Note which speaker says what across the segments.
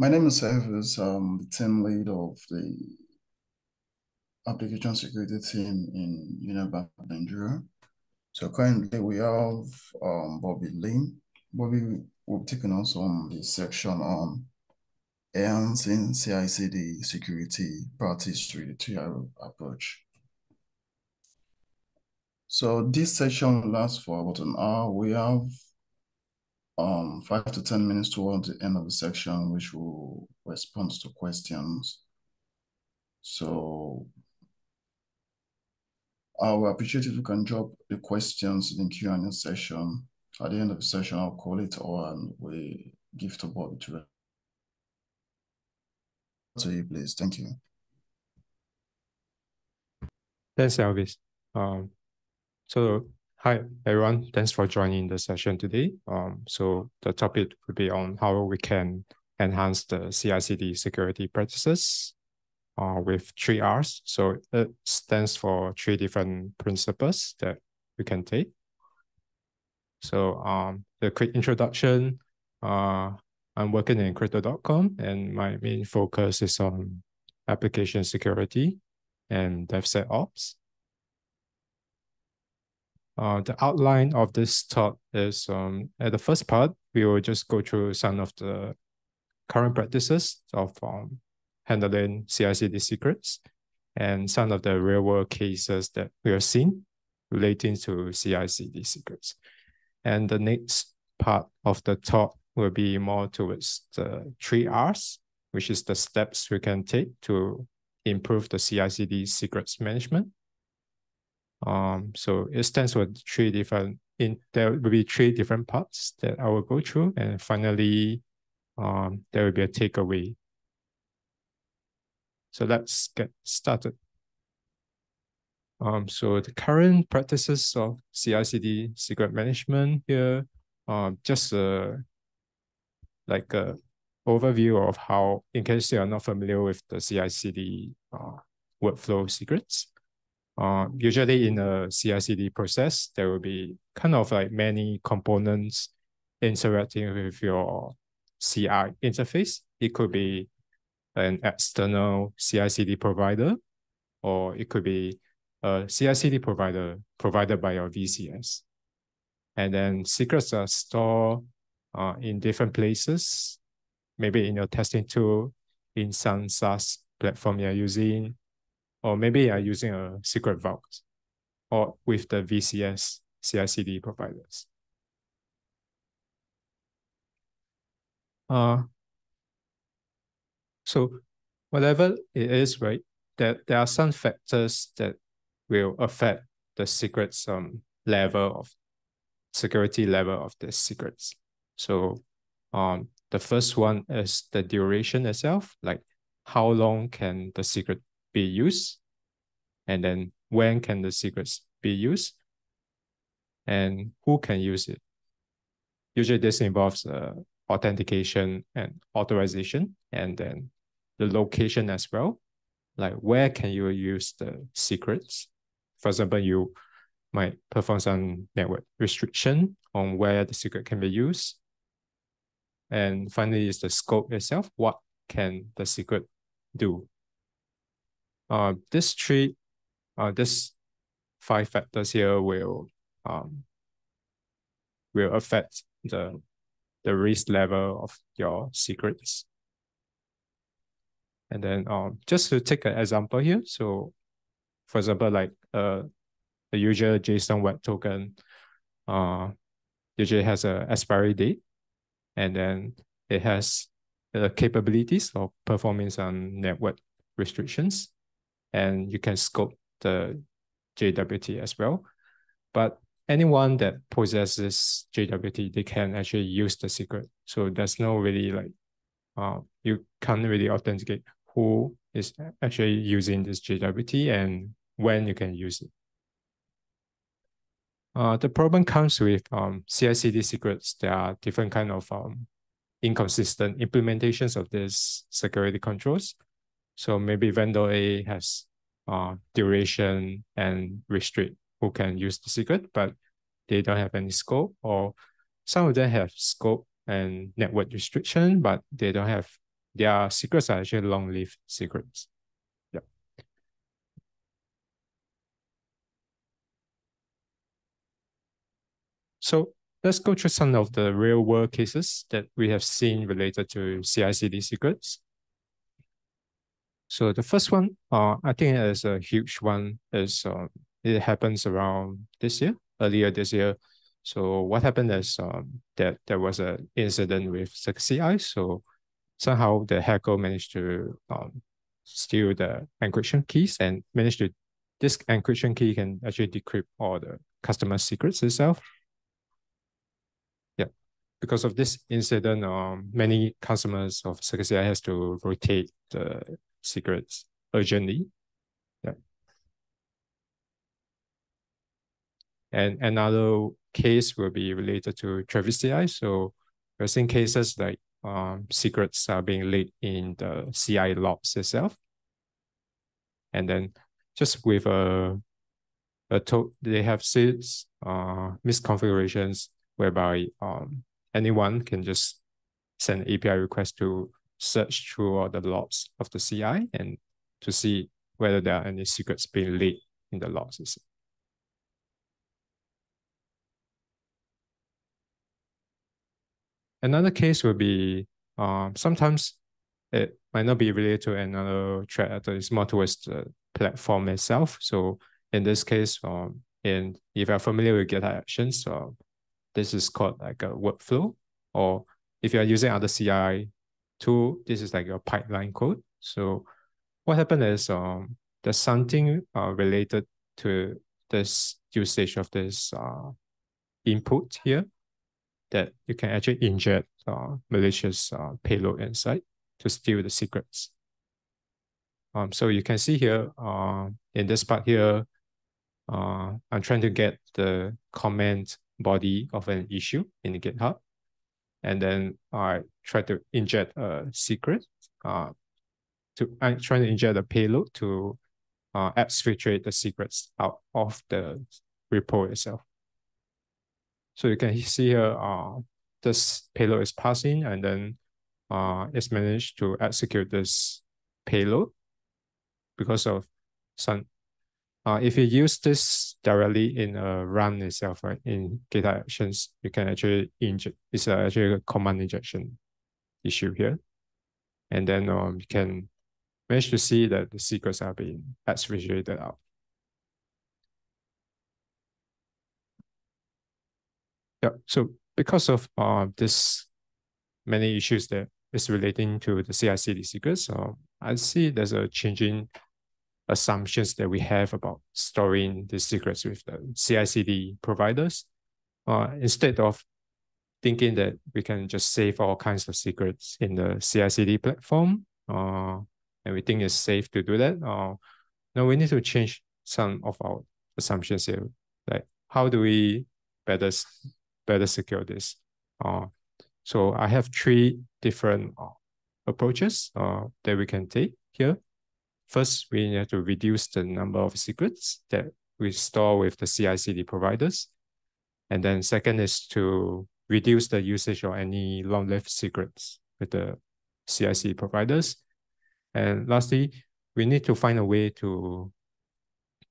Speaker 1: My name is Elvis. I'm the team lead of the application security team in Union Bank of Nigeria. So currently we have um, Bobby Lin. Bobby will be taking us on the section on enhancing CICD security practice through the 3R approach. So this session lasts for about an hour. We have um, five to 10 minutes towards the end of the section, which will respond to questions. So I will appreciate if you can drop the questions in the Q&A session. At the end of the session, I'll call it or we give to Bob to to you, please. Thank you.
Speaker 2: Thanks, Elvis. Um, so Hi, everyone. Thanks for joining the session today. Um, so the topic will be on how we can enhance the CI/CD security practices uh, with three R's. So it stands for three different principles that we can take. So um, the quick introduction, uh, I'm working in Crypto.com and my main focus is on application security and DevSecOps. Uh, the outline of this talk is um, at the first part, we will just go through some of the current practices of um, handling CI/CD secrets and some of the real world cases that we are seeing relating to CI/CD secrets. And the next part of the talk will be more towards the three R's, which is the steps we can take to improve the CI/CD secrets management um, so it stands for three different, in there will be three different parts that I will go through. And finally, um, there will be a takeaway. So let's get started. Um, so the current practices of CI/CD secret management here, um, just uh, like a overview of how, in case you are not familiar with the CI/CD uh, workflow secrets. Uh, usually in a CI/CD process, there will be kind of like many components interacting with your CI interface. It could be an external CI/CD provider, or it could be a CI/CD provider provided by your VCS. And then secrets are stored uh, in different places, maybe in your testing tool, in some SaaS platform you're using, or maybe you are using a secret vault or with the VCS CI/CD providers. Uh, so whatever it is, right, that there are some factors that will affect the secrets um, level of security level of the secrets. So um, the first one is the duration itself, like how long can the secret be used? And then when can the secrets be used? And who can use it? Usually this involves uh, authentication and authorization, and then the location as well. Like where can you use the secrets? For example, you might perform some network restriction on where the secret can be used. And finally is the scope itself. What can the secret do? Uh, this three, uh, this five factors here will um, will affect the the risk level of your secrets. And then um, just to take an example here, so for example, like uh, the usual JSON web token uh, usually has a expiry date, and then it has the capabilities of performing some network restrictions and you can scope the JWT as well. But anyone that possesses JWT, they can actually use the secret. So there's no really like, uh, you can't really authenticate who is actually using this JWT and when you can use it. Uh, the problem comes with um, CI/CD secrets. There are different kind of um, inconsistent implementations of these security controls. So maybe vendor A has uh, duration and restrict who can use the secret, but they don't have any scope, or some of them have scope and network restriction, but they don't have their secrets are actually long-lived secrets. Yeah. So let's go through some of the real world cases that we have seen related to CI/CD secrets. So the first one, uh, I think is a huge one, is uh, it happens around this year, earlier this year. So what happened is um, that there was an incident with CI. So somehow the hacker managed to um, steal the encryption keys and managed to, this encryption key can actually decrypt all the customer secrets itself. Yeah, because of this incident, um, many customers of CircleCI has to rotate the secrets urgently. Yeah. And another case will be related to Travis CI. So we're seeing cases like um, secrets are being leaked in the CI logs itself. And then just with a, a to they have six uh, misconfigurations whereby um, anyone can just send API request to search through all the logs of the CI and to see whether there are any secrets being leaked in the logs. Another case will be um, sometimes it might not be related to another threat It's more towards the platform itself. So in this case, um, in if you're familiar with GitHub Actions, uh, this is called like a workflow. Or if you're using other CI tool, this is like your pipeline code. So what happened is um, there's something uh, related to this usage of this uh, input here that you can actually inject uh, malicious uh, payload inside to steal the secrets. Um, so you can see here uh, in this part here, uh, I'm trying to get the comment body of an issue in GitHub. And then I try to inject a secret. Uh, to I'm trying to inject a payload to uh, exfiltrate the secrets out of the repo itself. So you can see here, uh, this payload is passing and then uh, it's managed to execute this payload because of some. Uh, if you use this directly in a run itself, right, in GitHub Actions, you can actually inject, it's actually a command injection issue here. And then um, you can manage to see that the secrets are being exfiltrated out. Yeah. So because of uh, this many issues that is relating to the CI/CD secrets, uh, I see there's a changing assumptions that we have about storing the secrets with the CI/CD providers. Uh, instead of thinking that we can just save all kinds of secrets in the CI/CD platform, uh, and we think it's safe to do that. Uh, now we need to change some of our assumptions here. Like how do we better better secure this. Uh, so I have three different uh, approaches uh, that we can take here. First, we need to reduce the number of secrets that we store with the CI/CD providers. And then second is to reduce the usage of any long-lived secrets with the CI/CD providers. And lastly, we need to find a way to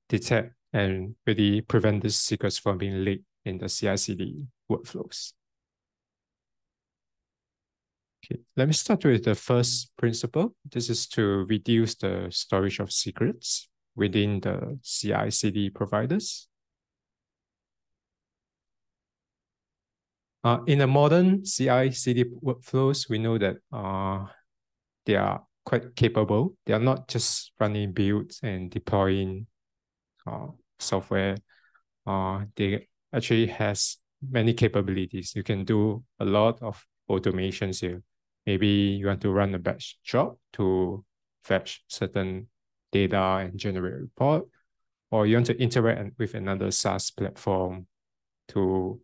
Speaker 2: detect and really prevent these secrets from being leaked in the CI/CD workflows. Okay, let me start with the first principle. This is to reduce the storage of secrets within the CI/CD providers. Uh, in the modern CI/CD workflows, we know that uh, they are quite capable. They are not just running builds and deploying uh, software. Uh, they actually has many capabilities. You can do a lot of automations here. Maybe you want to run a batch job to fetch certain data and generate a report, or you want to interact with another SaaS platform to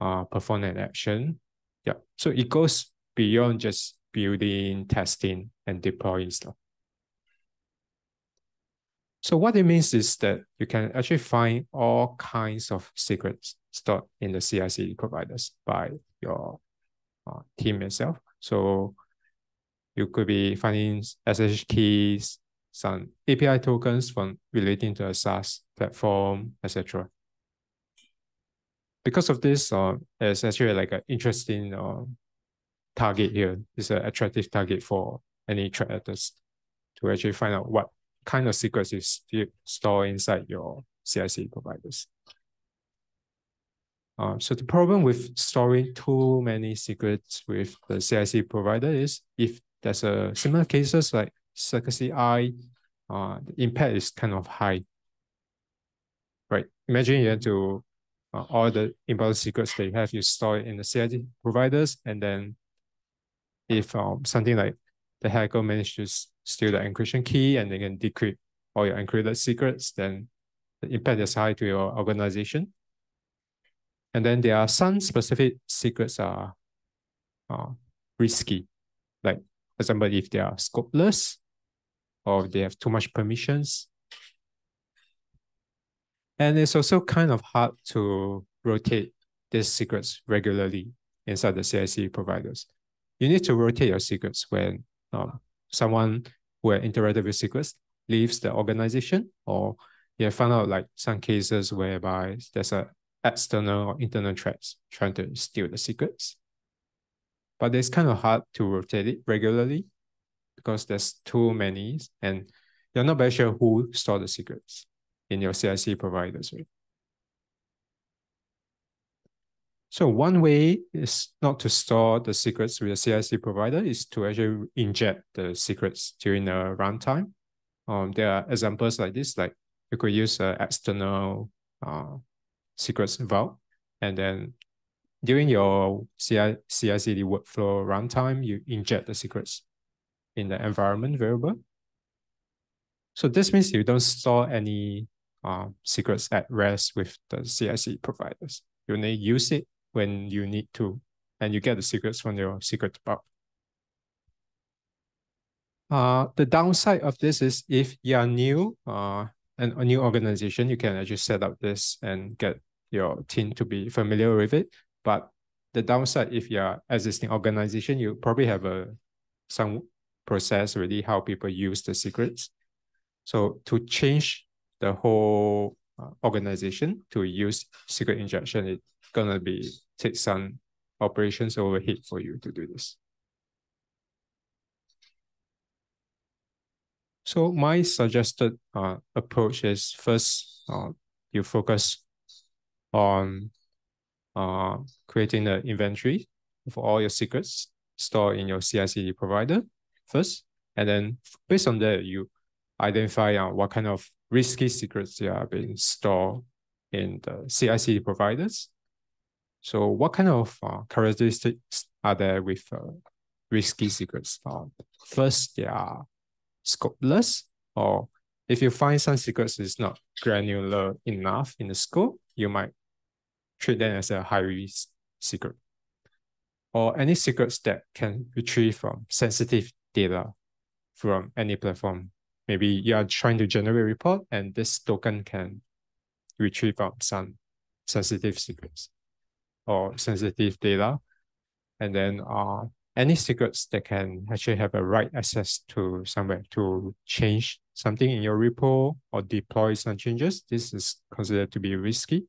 Speaker 2: uh, perform an action. Yeah, so it goes beyond just building, testing, and deploying stuff. So what it means is that you can actually find all kinds of secrets stored in the CI/CD providers by your uh, team itself. So You could be finding SSH keys, some API tokens from relating to a SaaS platform, etc. Because of this, uh, it's actually like an interesting uh, target here. It's an attractive target for any threat actors to actually find out what kind of secrets is stored inside your CIC providers. Um, so the problem with storing too many secrets with the CIC provider is if there's a similar cases like Circle CI, uh, the impact is kind of high. Right? Imagine you have to uh, all the important secrets that you have, you store it in the CIC providers, and then if um, something like the hacker managed to steal the encryption key and they can decrypt all your encrypted secrets, then the impact is high to your organization. And then there are some specific secrets are uh, risky. Like, for example, if they are scopeless or they have too much permissions. And it's also kind of hard to rotate these secrets regularly inside the CIC providers. You need to rotate your secrets when um, someone who had interacted with secrets leaves the organization or you have found out like some cases whereby there's a external or internal threats trying to steal the secrets. But it's kind of hard to rotate it regularly because there's too many and you're not very sure who store the secrets in your CIC providers, right? So one way is not to store the secrets with a CIC provider is to actually inject the secrets during the runtime. Um, there are examples like this, like you could use an external uh, secrets vault, and then during your CI, CI/CD workflow runtime, you inject the secrets in the environment variable. So this means you don't store any uh, secrets at rest with the CIC providers. You only use it when you need to, and you get the secrets from your secret vault. Uh, the downside of this is if you are new, uh, and a new organization, you can actually set up this and get your team to be familiar with it. But the downside, if you're existing organization, you probably have a some process already how people use the secrets. So to change the whole uh, organization to use secret injection, it's gonna be take some operations overhead for you to do this. So my suggested uh, approach is first, uh, you focus on uh, creating the inventory for all your secrets stored in your CI/CD provider first, and then based on that, you identify uh, what kind of risky secrets they are being stored in the CI/CD providers. So, what kind of uh, characteristics are there with uh, risky secrets? Uh, first, they are scopeless, or if you find some secrets is not granular enough in the scope, you might treat them as a high risk secret. Or any secrets that can retrieve from sensitive data from any platform. Maybe you are trying to generate a report and this token can retrieve from some sensitive secrets or sensitive data. And then uh, any secrets that can actually have a right access to somewhere to change something in your repo or deploy some changes, this is considered to be risky.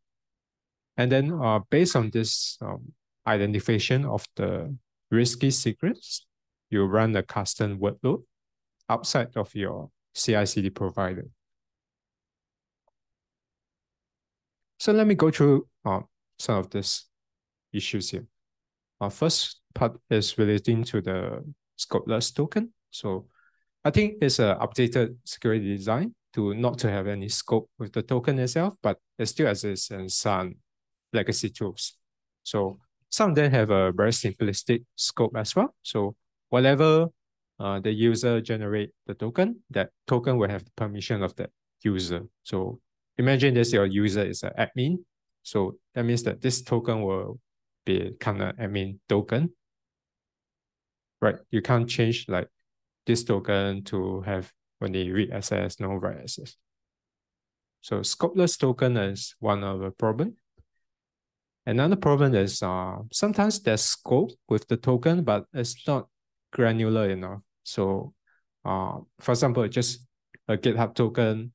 Speaker 2: And then uh, based on this um, identification of the risky secrets, you run a custom workload outside of your CI/CD provider. So let me go through uh, some of these issues here. Our uh, first part is relating to the scopeless token. So I think it's an updated security design to not to have any scope with the token itself, but it still exists in some legacy tools. So some of them have a very simplistic scope as well. So whatever uh, the user generate the token, that token will have the permission of that user. So imagine this your user is an admin. So that means that this token will be kind of admin token. Right. You can't change like this token to have only read access, no write access. So scopeless token is one of the problem. Another problem is uh, sometimes there's scope with the token, but it's not granular enough. So uh, for example, just a GitHub token,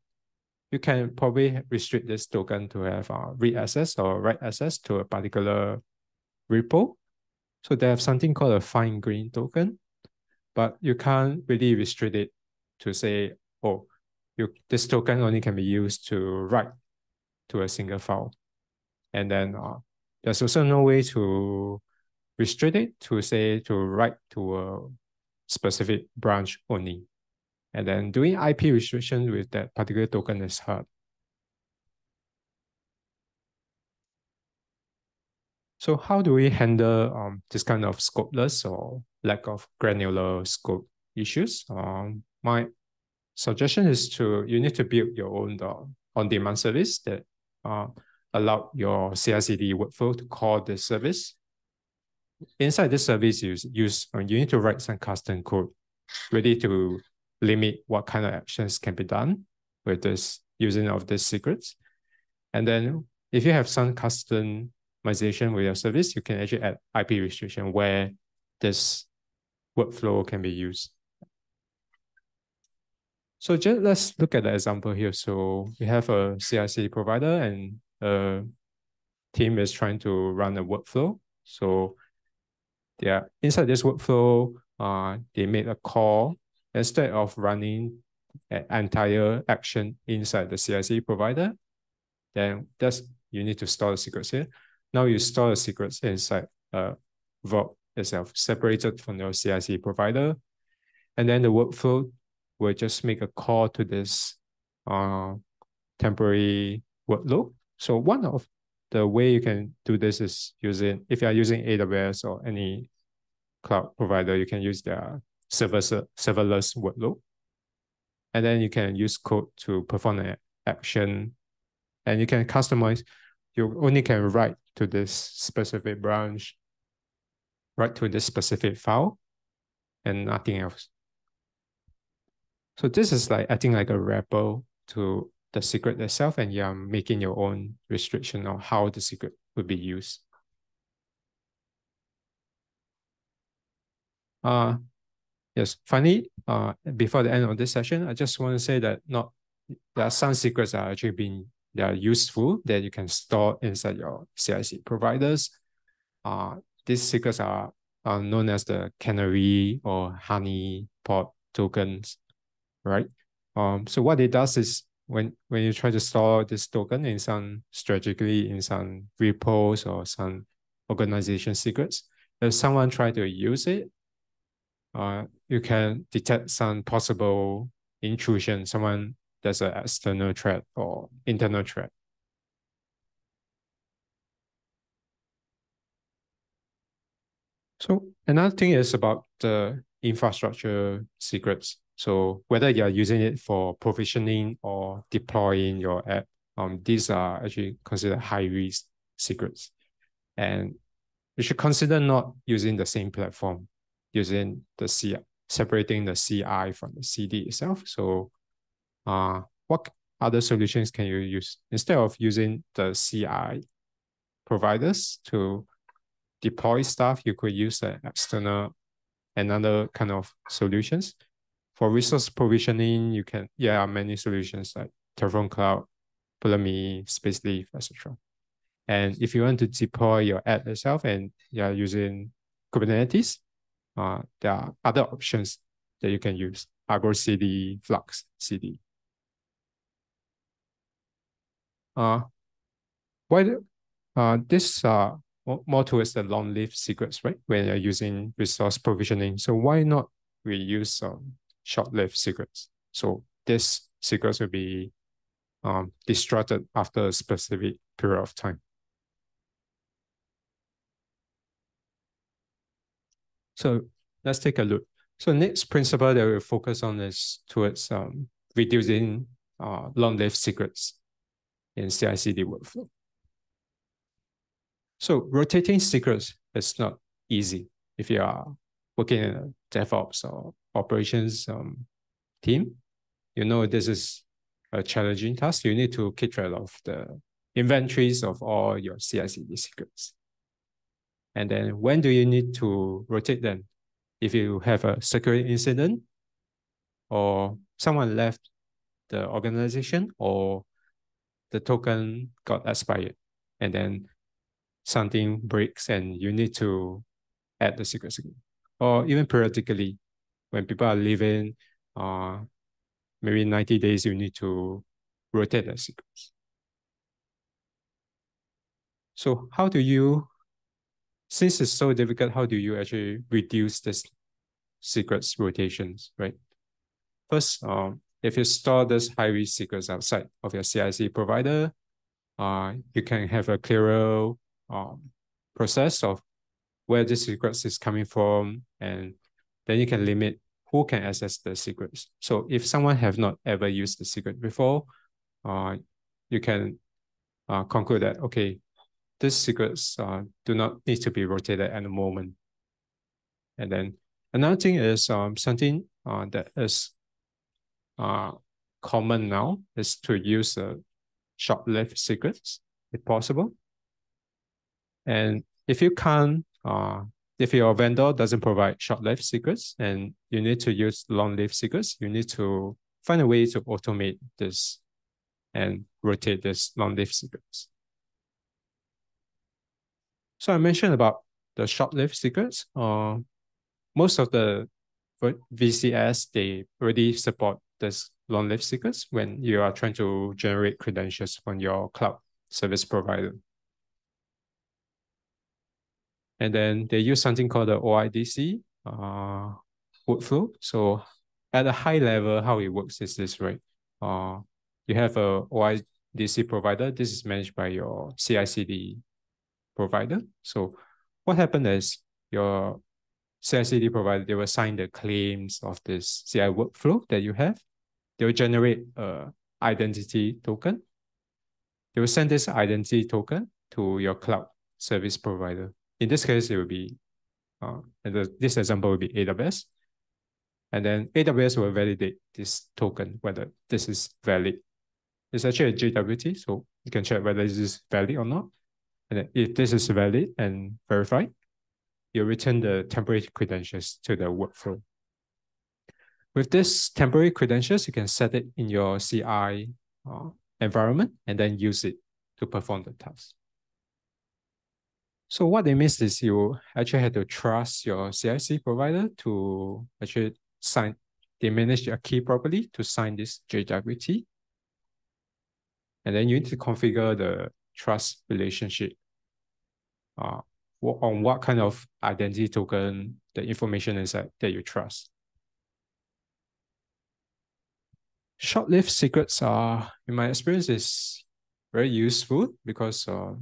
Speaker 2: you can probably restrict this token to have uh, read access or write access to a particular repo. So they have something called a fine grain token, but you can't really restrict it to say, oh, you, this token only can be used to write to a single file. And then uh, there's also no way to restrict it to say to write to a specific branch only. And then doing IP restriction with that particular token is hard. So how do we handle um, this kind of scopeless or lack of granular scope issues? Um, my suggestion is to, you need to build your own uh, on-demand service that uh, allow your CI/CD workflow to call the service. Inside this service, you use uh, you need to write some custom code ready to limit what kind of actions can be done with this using of these secrets. And then if you have some customization with your service, you can actually add IP restriction where this workflow can be used. So just let's look at the example here. So we have a CIC provider and a team is trying to run a workflow. So are inside this workflow, uh, they made a call instead of running an entire action inside the CIC provider, then that's you need to store the secrets here. Now you store the secrets inside a vault itself, separated from your CIC provider. And then the workflow will just make a call to this uh, temporary workload. So one of the way you can do this is using, if you are using AWS or any cloud provider, you can use their server, serverless workload. And then you can use code to perform an action. And you can customize, you only can write to this specific branch, write to this specific file, and nothing else. So this is like, I think like a wrapper to the secret itself, and you're making your own restriction on how the secret would be used. Uh, Yes, finally, uh, before the end of this session, I just want to say that not there are some secrets that are actually being they are useful that you can store inside your CIC providers. Uh, these secrets are, are known as the canary or honey pot tokens, right? Um, so what it does is when when you try to store this token in some strategically in some repos or some organization secrets, if someone try to use it, uh, you can detect some possible intrusion, someone that's an external threat or internal threat. So another thing is about the infrastructure secrets. So whether you're using it for provisioning or deploying your app, um, these are actually considered high risk secrets. And you should consider not using the same platform, using the CI, separating the CI from the CD itself. So uh, what other solutions can you use? Instead of using the CI providers to deploy stuff, you could use an external, another kind of solutions. For resource provisioning, you can, yeah, many solutions like Terraform Cloud, Pulumi, Spacelift, etc. And if you want to deploy your app itself and you're using Kubernetes, uh, there are other options that you can use, Argo CD, Flux CD. Uh, why uh, this uh, more towards the long-lived secrets, right? When you're using resource provisioning. So why not we use um, short-lived secrets? So this secrets will be um, destructed after a specific period of time. So let's take a look. So next principle that we focus on is towards um, reducing uh, long-lived secrets in CI/CD workflow. So rotating secrets is not easy if you are working in a DevOps or operations um, team. You know this is a challenging task. You need to keep track of the inventories of all your CI/CD secrets. And then when do you need to rotate them? if you have a security incident or someone left the organization or the token got expired and then something breaks and you need to add the secrets again. Or even periodically, when people are leaving, uh, maybe 90 days, you need to rotate the secrets. So how do you, since it's so difficult, how do you actually reduce this secrets rotations, right? First, um, if you store this high-risk secrets outside of your CIC provider, uh, you can have a clearer um, process of where this secrets is coming from, and then you can limit who can access the secrets. So if someone have not ever used the secret before, uh, you can uh, conclude that, okay, these secrets uh, do not need to be rotated at the moment. And then another thing is um, something uh, that is uh, common now is to use uh, short-lived secrets if possible. And if you can't, uh, if your vendor doesn't provide short-lived secrets and you need to use long-lived secrets, you need to find a way to automate this and rotate this long-lived secrets. So I mentioned about the short-lived secrets. Uh, most of the VCS, they already support this long-lived secrets when you are trying to generate credentials from your cloud service provider. And then they use something called the OIDC uh, workflow. So at a high level, how it works is this, right? Uh, you have a OIDC provider. This is managed by your CI/CD provider. So what happened is your CI/CD provider, they will sign the claims of this CI workflow that you have they will generate a identity token. They will send this identity token to your cloud service provider. In this case, it will be, uh, and the, this example will be AWS. And then AWS will validate this token, whether this is valid. It's actually a JWT, so you can check whether this is valid or not. And if this is valid and verified, you return the temporary credentials to the workflow. With this temporary credentials, you can set it in your CI uh, environment and then use it to perform the task. So what they means is you actually have to trust your CIC provider to actually sign, they manage your key properly to sign this JWT. And then you need to configure the trust relationship uh, on what kind of identity token the information is that, that you trust. short-lived secrets are, in my experience, is very useful because uh,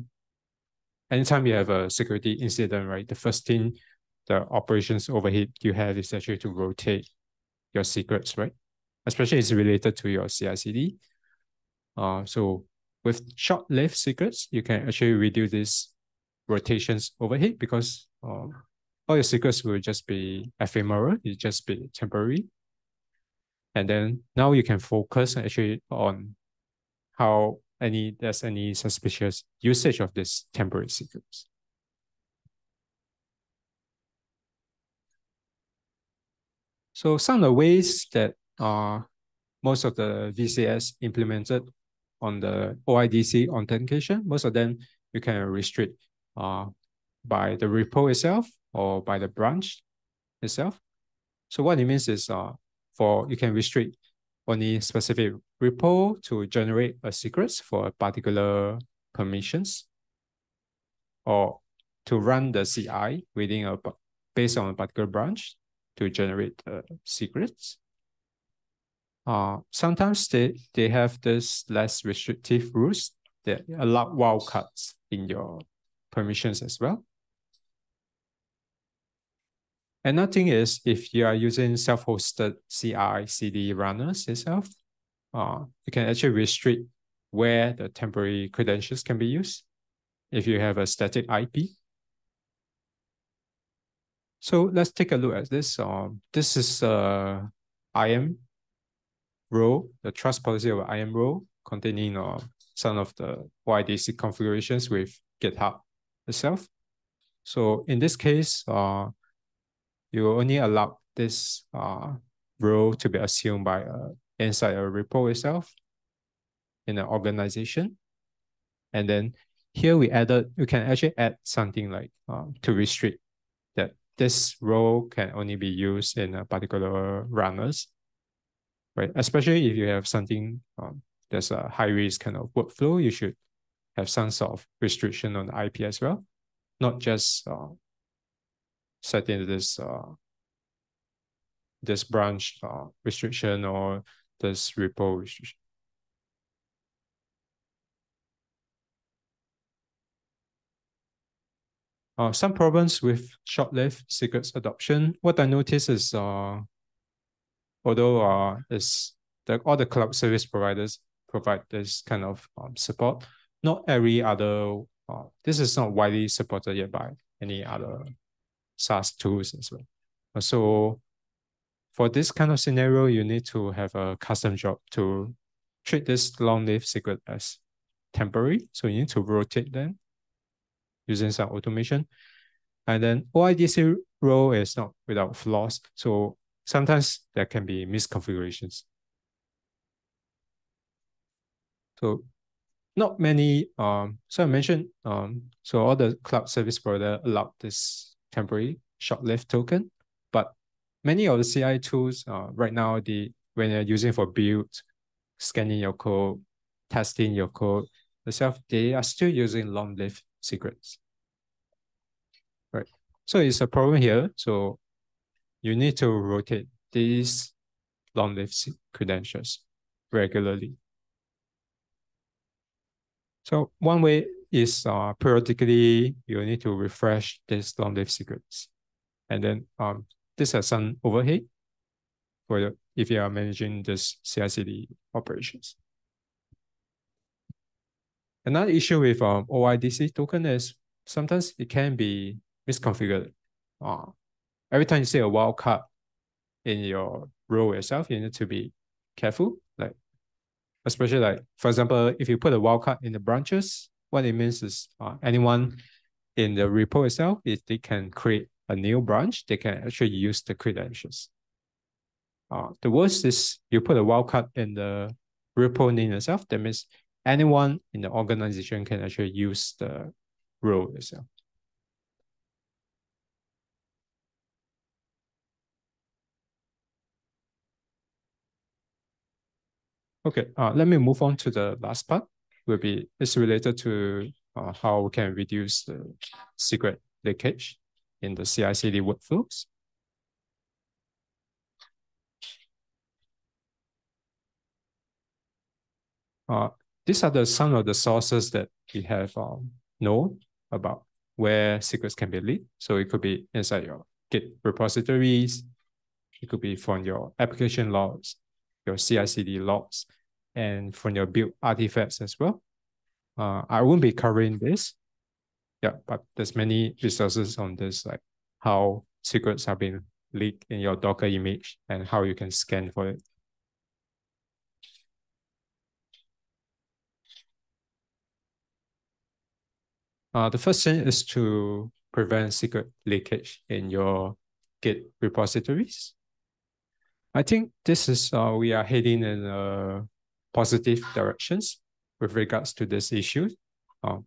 Speaker 2: anytime you have a security incident, right, the first thing the operations overhead you have is actually to rotate your secrets, right? Especially it's related to your CI/CD. Uh, so with short-lived secrets, you can actually reduce this rotations overhead because uh, all your secrets will just be ephemeral, it just be temporary. And then now you can focus actually on how any there's any suspicious usage of this temporary secrets. So some of the ways that uh, most of the VCS implemented on the OIDC authentication, most of them you can restrict uh, by the repo itself or by the branch itself. So what it means is uh, for you can restrict only specific repo to generate a secrets for a particular permissions or to run the CI within a based on a particular branch to generate uh, secrets. Uh, sometimes they, they have this less restrictive rules that allow wildcards in your permissions as well. Another thing is if you are using self-hosted CI CD runners itself, uh, you can actually restrict where the temporary credentials can be used if you have a static IP. So let's take a look at this. Um, this is uh, IAM role, the trust policy of IAM role containing uh, some of the OIDC configurations with GitHub itself. So in this case, uh, you only allow this uh, role to be assumed by uh, inside a repo itself in an organization. And then here we added, you can actually add something like um, to restrict that this role can only be used in a particular runners, right? Especially if you have something um, that's a high risk kind of workflow, you should have some sort of restriction on the IP as well, not just uh, setting this uh, this branch uh, restriction or this repo. Uh, some problems with short-lived secrets adoption. What I notice is, uh, although uh, is the, all the cloud service providers provide this kind of um, support, not every other, uh, this is not widely supported yet by any other SaaS tools as well. Uh, so for this kind of scenario, you need to have a custom job to treat this long-lived secret as temporary. So you need to rotate them using some automation. And then OIDC role is not without flaws. So sometimes there can be misconfigurations. So not many, um, so I mentioned, um, so all the cloud service provider allowed this temporary short-lived token, but many of the CI tools uh, right now, the when you're using for build, scanning your code, testing your code, itself, they are still using long-lived secrets. Right. So it's a problem here. So you need to rotate these long-lived credentials regularly. So one way is uh, periodically you need to refresh these long-lived secrets. And then um, this has some overhead for the, if you are managing this CI/CD operations. Another issue with um, OIDC token is sometimes it can be misconfigured. Uh, every time you see a wildcard in your role itself, you need to be careful. Like, especially like, for example, if you put a wildcard in the branches, what it means is uh, anyone in the repo itself, if they can create a new branch, they can actually use the credentials. Uh, the worst is you put a wildcard in the repo name itself. That means anyone in the organization can actually use the role itself. Okay, uh, let me move on to the last part. Will be it's related to uh, how we can reduce the secret leakage in the CI/CD workflows. Uh, these are the some of the sources that we have um, know about where secrets can be leaked. So it could be inside your Git repositories. It could be from your application logs, your CI/CD logs, and from your build artifacts as well. Uh, I won't be covering this, yeah, but there's many resources on this, like how secrets have been leaked in your Docker image and how you can scan for it. Uh, the first thing is to prevent secret leakage in your Git repositories. I think this is uh, we are heading in a positive directions with regards to this issue. Um,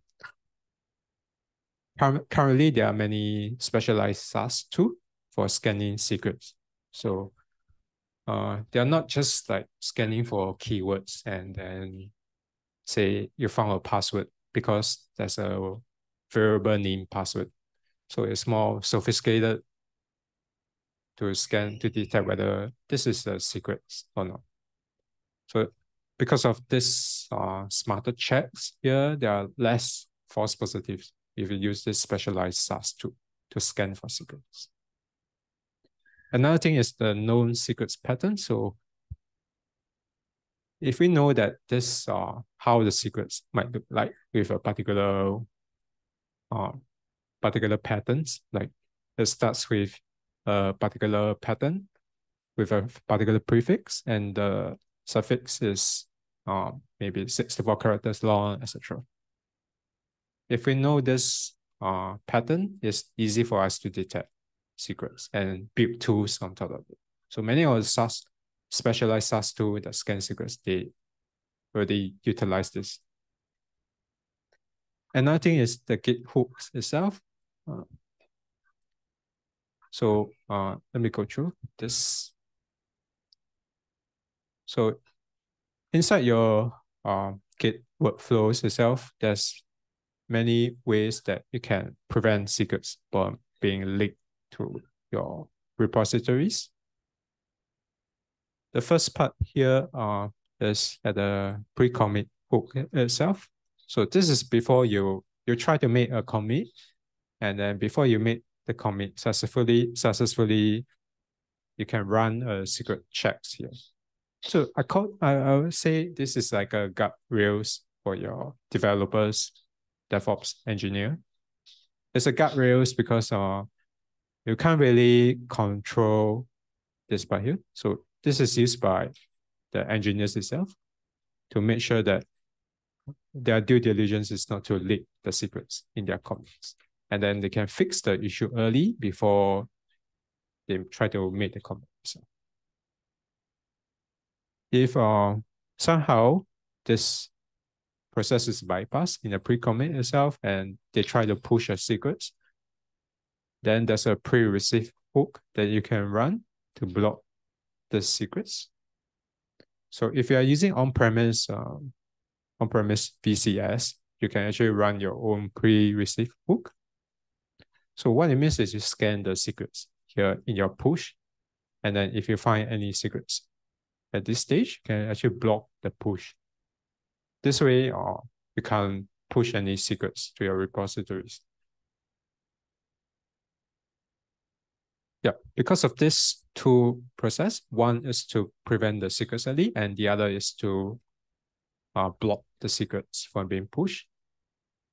Speaker 2: currently, there are many specialized SaaS tools for scanning secrets. So uh, they're not just like scanning for keywords and then say you found a password because there's a variable name password. So it's more sophisticated to scan to detect whether this is a secret or not. So because of this uh, smarter checks here, there are less false positives if you use this specialized SaaS tool to scan for secrets. Another thing is the known secrets pattern. So if we know that this uh how the secrets might look like with a particular uh particular patterns, like it starts with a particular pattern with a particular prefix and the suffix is um, maybe 64 characters long, etc. If we know this uh, pattern, it's easy for us to detect. secrets and build tools on top of it. So many of the SaaS specialized SaaS tool that scan secrets, they already utilize this. Another thing is the Git hooks itself. Uh, so uh, let me go through this. So inside your uh, Git workflows itself, there's many ways that you can prevent secrets from being leaked to your repositories. The first part here uh, is at the pre-commit hook itself. So this is before you you try to make a commit, and then before you make the commit successfully, successfully, you can run a secret checks here. So I call I, I would say this is like a guardrails for your developers, DevOps engineer. It's a guardrails because uh you can't really control this by here. So this is used by the engineers itself to make sure that their due diligence is not to leak the secrets in their comments. And then they can fix the issue early before they try to make the commit. If uh, somehow this process is bypassed in the pre-commit itself and they try to push a secrets, then there's a pre-receive hook that you can run to block the secrets. So if you are using on-premise um, on-premise VCS, you can actually run your own pre-receive hook. So what it means is you scan the secrets here in your push, and then if you find any secrets at this stage, you can actually block the push. This way, uh, you can't push any secrets to your repositories. Yeah, because of this two process, one is to prevent the secrets early, and the other is to uh, block the secrets from being pushed.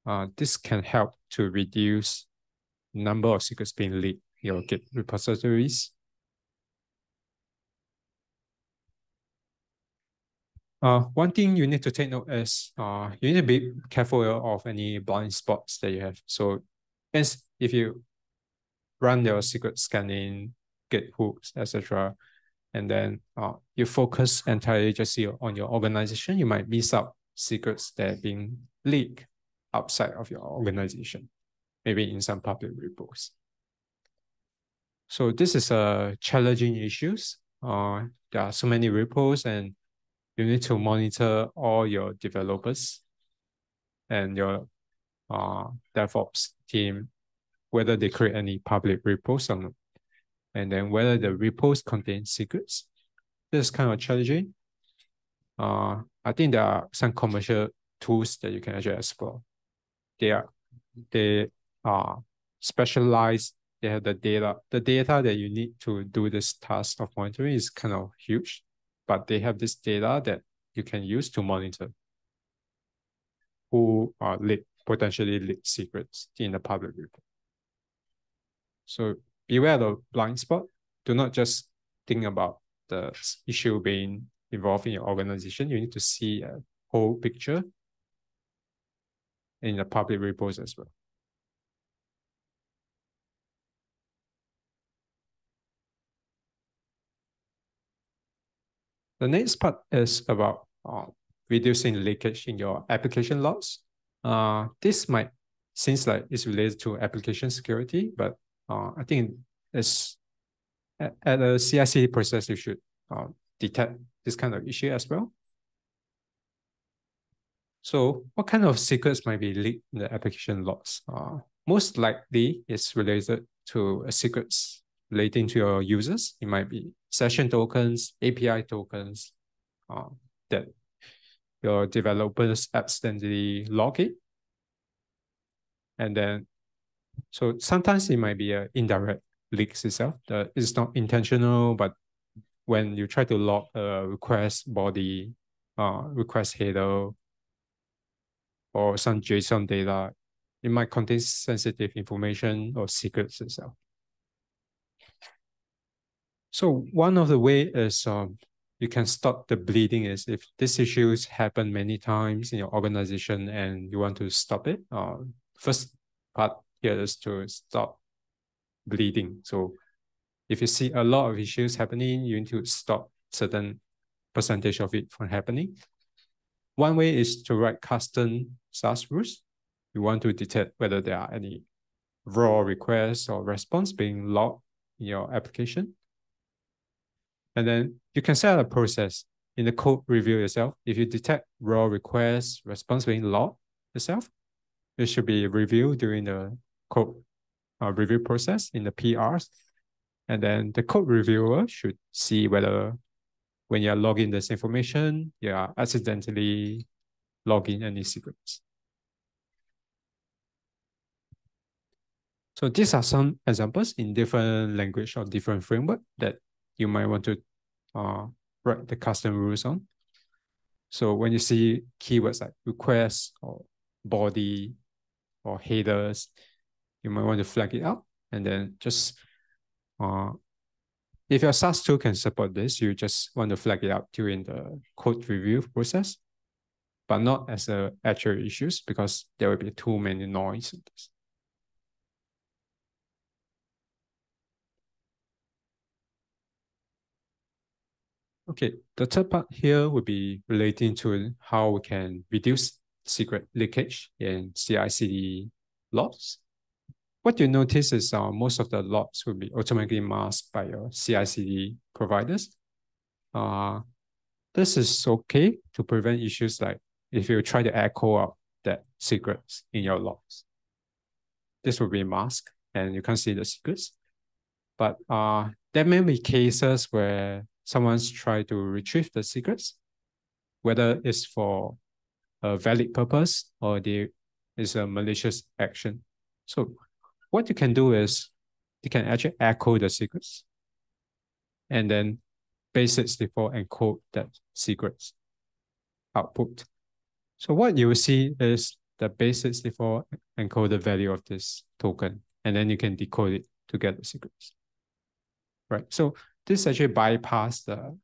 Speaker 2: Uh, this can help to reduce number of secrets being leaked in your Git repositories. Uh, one thing you need to take note is uh, you need to be careful of any blind spots that you have. So hence, if you run your secret scanning, Git hooks, etc., and then uh, you focus entirely just on your organization, you might miss out secrets that are being leaked outside of your organization, maybe in some public repos. So this is a challenging issues. Uh, there are so many repos and you need to monitor all your developers and your uh, DevOps team, whether they create any public repos or not and then whether the repos contain secrets. This is kind of challenging. Uh, I think there are some commercial tools that you can actually explore. They are they are specialized. They have the data. The data that you need to do this task of monitoring is kind of huge, but they have this data that you can use to monitor who are leak, potentially leak secrets in the public report. So beware the blind spot. Do not just think about the issue being involved in your organization. You need to see a whole picture in the public repos as well. The next part is about uh, reducing leakage in your application logs. Uh, this might seems like it's related to application security, but uh, I think it's at, at a CI/CD process, you should uh, detect this kind of issue as well. So what kind of secrets might be leaked in the application logs? Uh, most likely it's related to secrets relating to your users. It might be session tokens, API tokens uh, that your developers accidentally log it. And then so sometimes it might be an indirect leaks itself. The, it's not intentional, but when you try to log a request body, uh, request header, or some JSON data, it might contain sensitive information or secrets itself. So one of the way is um, you can stop the bleeding is if these issues happen many times in your organization and you want to stop it. Uh, first part here is to stop bleeding. So if you see a lot of issues happening, you need to stop certain percentage of it from happening. One way is to write custom SAST rules. You want to detect whether there are any raw requests or response being logged in your application. And then you can set a process in the code review itself. If you detect raw requests, response being logged itself, it should be reviewed during the code uh, review process in the PRs. And then the code reviewer should see whether when you're logging this information, you are accidentally logging any secrets. So these are some examples in different language or different framework that you might want to uh, write the custom rules on. So when you see keywords like request or body or headers, you might want to flag it out and then just uh, if your SAST tool can support this, you just want to flag it out during the code review process, but not as a actual issues because there will be too many noise Okay, the third part here would be relating to how we can reduce secret leakage in CI/CD logs. What you notice is uh, most of the logs will be automatically masked by your CI/CD providers. Uh, this is okay to prevent issues like if you try to echo out that secrets in your logs. This will be masked and you can't see the secrets. But uh, there may be cases where someone's tried to retrieve the secrets, whether it's for a valid purpose or there is a malicious action. So what you can do is you can actually echo the secrets and then base64 encode that secrets output. So what you will see is the base64 encoded value of this token, and then you can decode it to get the secrets. Right. So this actually bypass the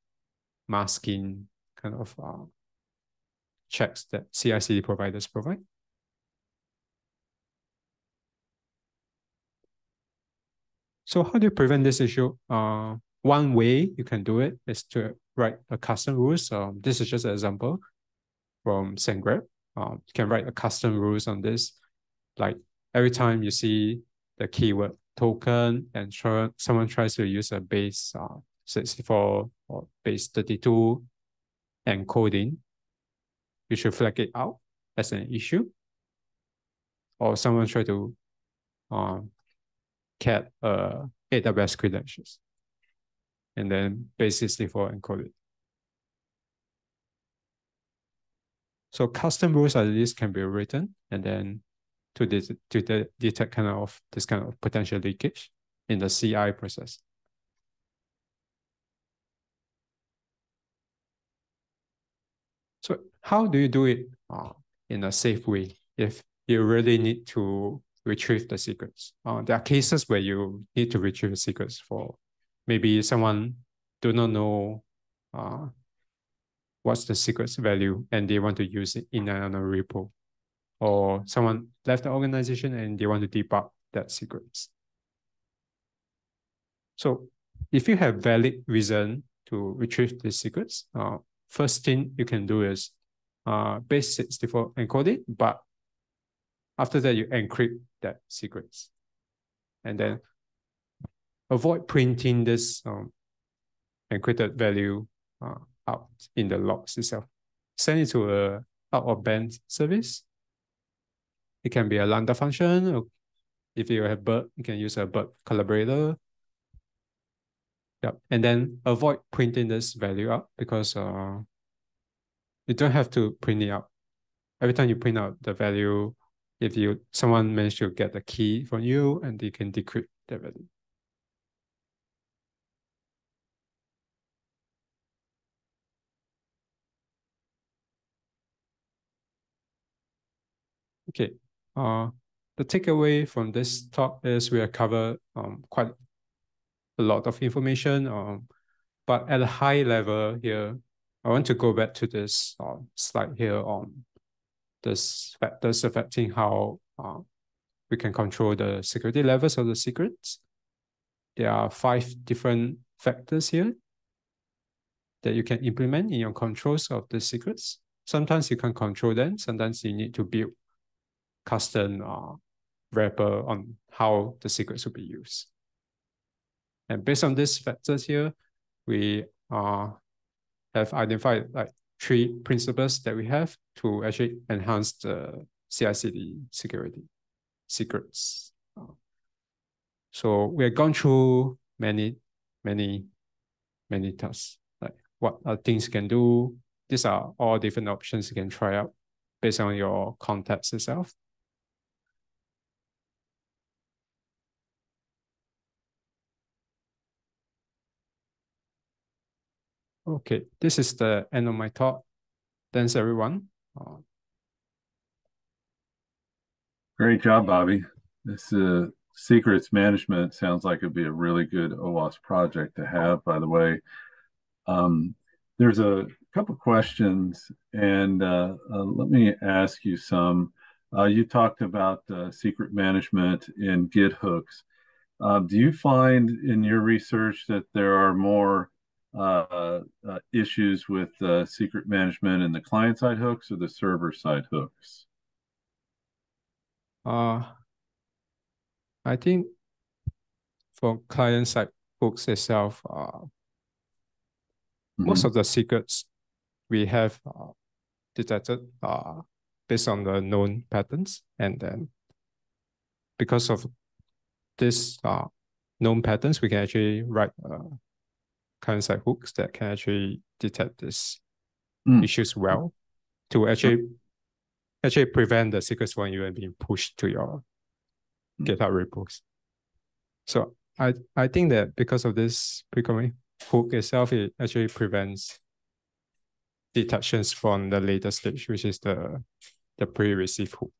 Speaker 2: masking kind of uh, checks that CI/CD providers provide. So how do you prevent this issue? Uh, one way you can do it is to write a custom rules. Um, this is just an example from Semgrep. Um, you can write a custom rules on this. Like every time you see the keyword token and try, someone tries to use a base uh, 64 or base 32 encoding, you should flag it out as an issue. Or someone try to um, get uh, AWS credentials and then base 64 encoded. So custom rules at least can be written and then to, de to de detect kind of this kind of potential leakage in the CI process. So how do you do it uh, in a safe way if you really need to retrieve the secrets? Uh, there are cases where you need to retrieve the secrets for maybe someone do not know uh, what's the secrets value and they want to use it in another repo or someone left the organization and they want to debug that secrets. So if you have valid reason to retrieve the secrets, uh, first thing you can do is uh, base 64 encode it, but after that you encrypt that secrets. And then avoid printing this um, encrypted value uh, out in the logs itself. Send it to a out of band service it can be a Lambda function. If you have Burp, you can use a Burp collaborator. Yep. And then avoid printing this value out because uh, you don't have to print it out. Every time you print out the value, if you someone managed to get the key from you and they can decrypt the value. Okay, uh, the takeaway from this talk is we have covered um, quite a lot of information, um, but at a high level here, I want to go back to this uh, slide here on this factors affecting how uh, we can control the security levels of the secrets. there are five different factors here that you can implement in your controls of the secrets. Sometimes you can control them. Sometimes you need to build custom uh, wrapper on how the secrets will be used. And based on these factors here, we uh, have identified like three principles that we have to actually enhance the CI/CD security secrets. So we have gone through many, many, many tasks. Like what are things you can do? These are all different options you can try out based on your context itself. Okay, this is the end of my talk. Thanks, everyone. Uh,
Speaker 3: Great job, Bobby. This uh, secrets management sounds like it'd be a really good OWASP project to have, by the way. Um, there's a couple questions, and uh, uh, let me ask you some. Uh, you talked about uh, secret management in Git hooks. Do you find in your research that there are more uh, uh, issues with uh, secret management and the client side hooks or the server side hooks?
Speaker 2: Uh, I think for client side hooks itself, uh, mm -hmm. most of the secrets we have uh, detected uh, based on the known patterns. And then because of this uh, known patterns, we can actually write uh, client side hooks that can actually detect these mm. issues well to actually mm. actually prevent the secrets from even being pushed to your mm. GitHub repos. So I I think that because of this pre-commit hook itself, it actually prevents detections from the later stage, which is the the pre-receive hook.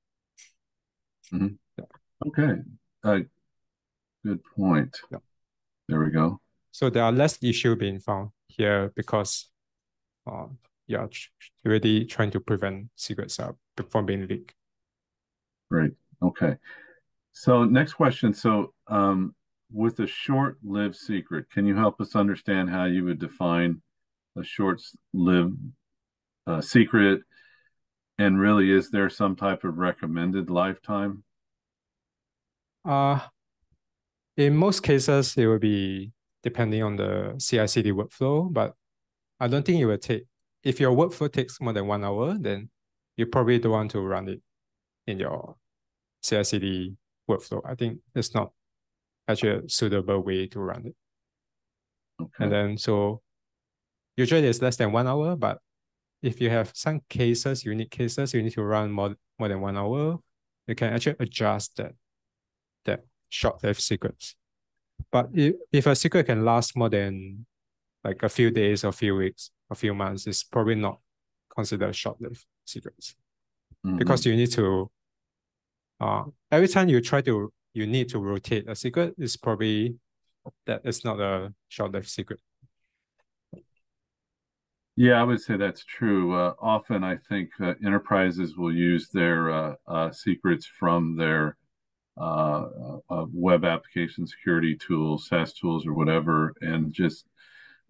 Speaker 3: Mm -hmm. yeah. Okay. Uh, good point. Yeah. There we go.
Speaker 2: So there are less issue being found here because uh, you're really trying to prevent secrets from being leaked.
Speaker 3: Great. Okay. So next question. So um, with a short-lived secret, can you help us understand how you would define a short-lived uh, secret? And really, is there some type of recommended lifetime?
Speaker 2: Uh, in most cases, it will be depending on the CI/CD workflow. But I don't think it will take. If your workflow takes more than one hour, then you probably don't want to run it in your CI/CD workflow. I think it's not actually a suitable way to run it. Okay. And then so usually it's less than one hour, but if you have some cases, unique cases, you need to run more, more than one hour, you can actually adjust that that short-lived secrets. But if, if a secret can last more than like a few days, a few weeks, a few months, it's probably not considered short-lived secrets. Mm-hmm. Because you need to uh every time you try to you need to rotate a secret, it's probably that it's not a short-lived secret.
Speaker 3: Yeah, I would say that's true. Uh, often, I think uh, enterprises will use their uh, uh secrets from their uh, uh, web application security tools, SaaS tools, or whatever, and just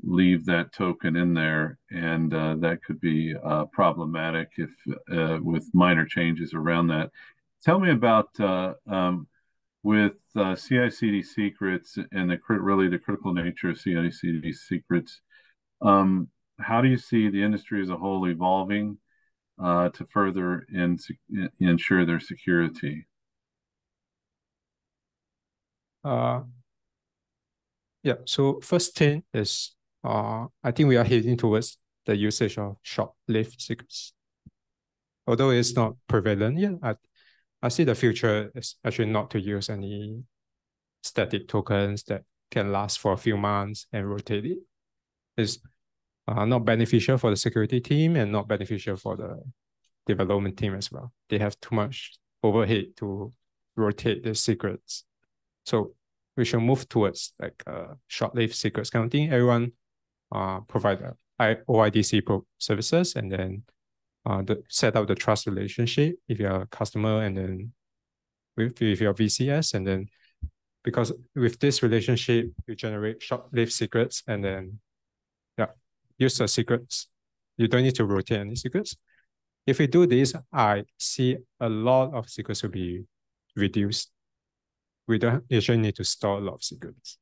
Speaker 3: leave that token in there, and uh, that could be uh, problematic if uh, with minor changes around that. Tell me about um, with CI/CD secrets and the really the critical nature of CI/CD secrets. Um, how do you see the industry as a whole evolving to further in, ensure their security?
Speaker 2: Uh, yeah, so first thing is uh, I think we are heading towards the usage of short-lived secrets. Although it's not prevalent yet, I, I see the future is actually not to use any static tokens that can last for a few months and rotate it. It's uh, not beneficial for the security team and not beneficial for the development team as well. They have too much overhead to rotate the secrets so we should move towards like uh, short-lived secrets thing. Everyone uh, provide OIDC pro services and then uh, the, set up the trust relationship if you're a customer and then with, with your VCS and then because with this relationship, you generate short-lived secrets and then, yeah, use the secrets. You don't need to rotate any secrets. If we do this, I see a lot of secrets will be reduced. We don't usually need to store a lot of secrets.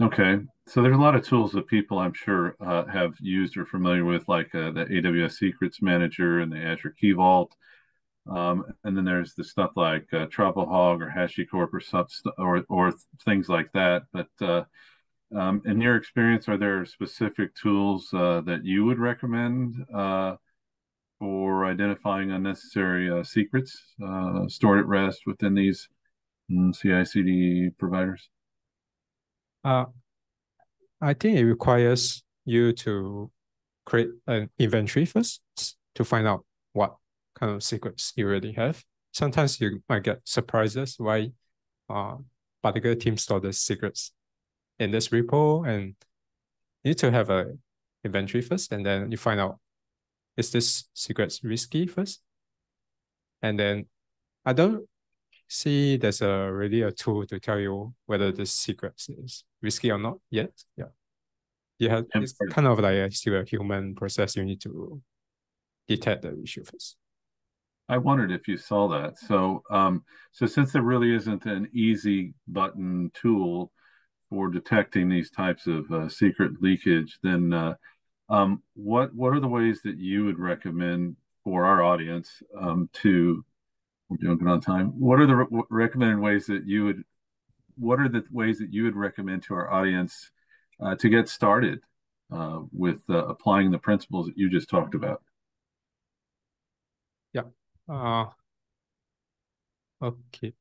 Speaker 3: Okay, so there's a lot of tools that people I'm sure uh, have used or familiar with, like uh, the AWS Secrets Manager and the Azure Key Vault. Um, and then there's the stuff like uh, Hog or HashiCorp or, or, or things like that. But uh, um, in your experience, are there specific tools uh, that you would recommend uh, for identifying unnecessary uh, secrets uh, stored at rest within these um, mm, CI/CD providers?
Speaker 2: Uh, I think it requires you to create an inventory first to find out what kind of secrets you already have. Sometimes you might get surprises why uh, particular team store the secrets in this repo and you need to have a inventory first and then you find out is this secrets risky first? And then I don't see there's a really a tool to tell you whether the secret is risky or not yet. Yeah. You have it's kind of like a, still a human process. You need to detect the issue first.
Speaker 3: I wondered if you saw that. So, um, so since there really isn't an easy button tool for detecting these types of uh, secret leakage, then uh, um, what what are the ways that you would recommend for our audience um, to we're doing good on time. What are the re recommended ways that you would, what are the ways that you would recommend to our audience uh, to get started uh, with uh, applying the principles that you just talked about?
Speaker 2: Yeah. Uh, okay.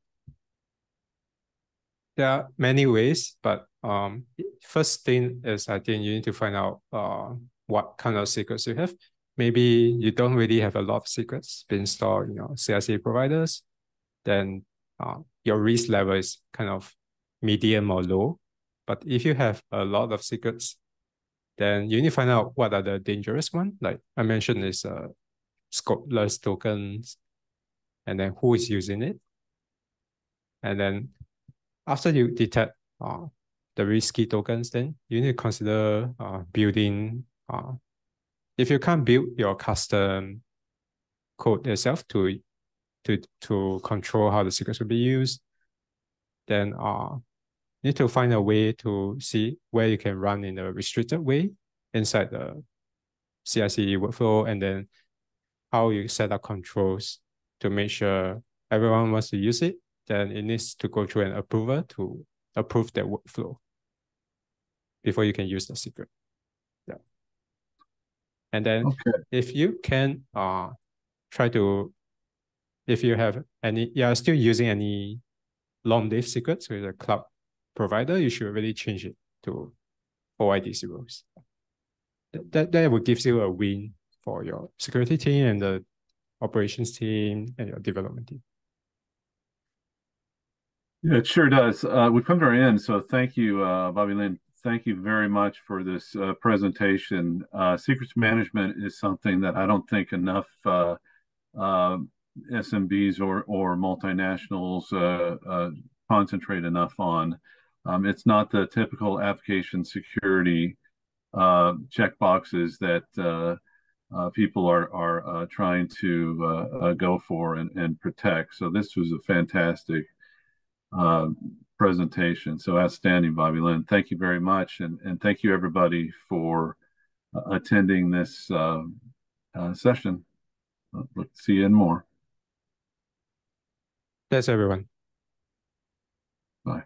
Speaker 2: There are many ways, but um, first thing is I think you need to find out uh, what kind of secrets you have maybe you don't really have a lot of secrets being stored in your CI/CD providers, then uh, your risk level is kind of medium or low. But if you have a lot of secrets, then you need to find out what are the dangerous ones. Like I mentioned, is uh, scopeless tokens, and then who is using it. And then after you detect uh, the risky tokens, then you need to consider uh, building uh, if you can't build your custom code yourself to to to control how the secrets will be used, then uh need to find a way to see where you can run in a restricted way inside the CI/CD workflow, and then how you set up controls to make sure everyone wants to use it. Then it needs to go through an approver to approve that workflow before you can use the secret. And then okay. if you can uh try to if you have any you are still using any long lived secrets with a cloud provider, you should really change it to OIDC rules. That, that, that will give you a win for your security team and the operations team and your development team.
Speaker 3: Yeah, it sure does. Uh, we've come to our end, so thank you, uh, Bobby Lin, thank you very much for this uh, presentation. Uh, secrets management is something that I don't think enough uh, uh SMBs or, or multinationals uh, uh, concentrate enough on. Um, it's not the typical application security check boxes that people are, are trying to go for and, and protect. So this was a fantastic presentation. So outstanding, Bobby Lin. Thank you very much. And, and thank you, everybody, for uh, attending this uh, uh, session. Look to see you in more.
Speaker 2: Thanks, everyone.
Speaker 3: Bye.